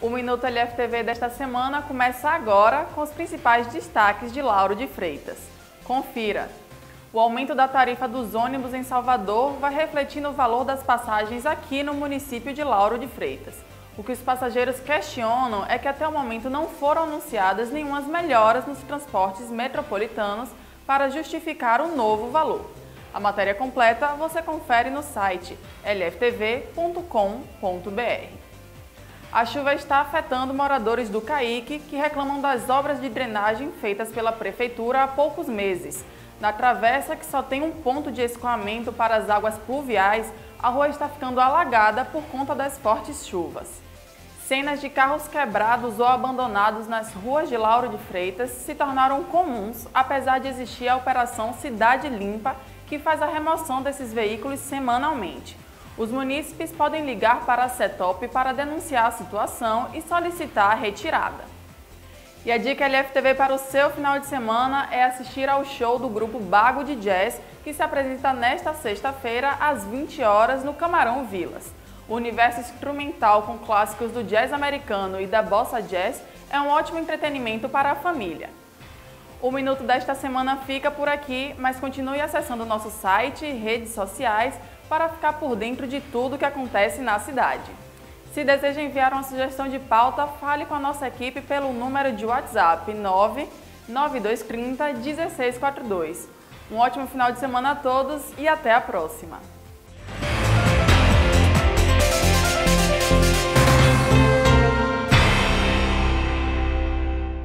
O Minuto LFTV desta semana começa agora com os principais destaques de Lauro de Freitas. Confira! O aumento da tarifa dos ônibus em Salvador vai refletir no valor das passagens aqui no município de Lauro de Freitas. O que os passageiros questionam é que até o momento não foram anunciadas nenhumas melhoras nos transportes metropolitanos para justificar um novo valor. A matéria completa você confere no site lftv.com.br. A chuva está afetando moradores do Caique que reclamam das obras de drenagem feitas pela prefeitura há poucos meses. Na travessa, que só tem um ponto de escoamento para as águas pluviais, a rua está ficando alagada por conta das fortes chuvas. Cenas de carros quebrados ou abandonados nas ruas de Lauro de Freitas se tornaram comuns, apesar de existir a operação Cidade Limpa, que faz a remoção desses veículos semanalmente. Os munícipes podem ligar para a CETOP para denunciar a situação e solicitar a retirada. E a dica LFTV para o seu final de semana é assistir ao show do grupo Bago de Jazz, que se apresenta nesta sexta-feira às 20 horas no Camarão Vilas. O universo instrumental com clássicos do jazz americano e da bossa jazz é um ótimo entretenimento para a família. O Minuto desta semana fica por aqui, mas continue acessando nosso site e redes sociais para ficar por dentro de tudo que acontece na cidade. Se deseja enviar uma sugestão de pauta, fale com a nossa equipe pelo número de WhatsApp 99230 1642. Um ótimo final de semana a todos e até a próxima!